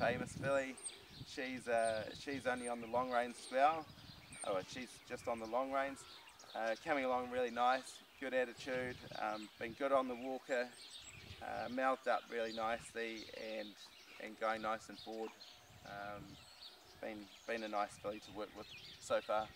famous filly. She's uh, she's only on the long reins as. Oh, she's just on the long reins. Uh, coming along really nice, good attitude, um, been good on the walker, uh, mouthed up really nicely and and going nice and forward. Um, been been a nice filly to work with so far.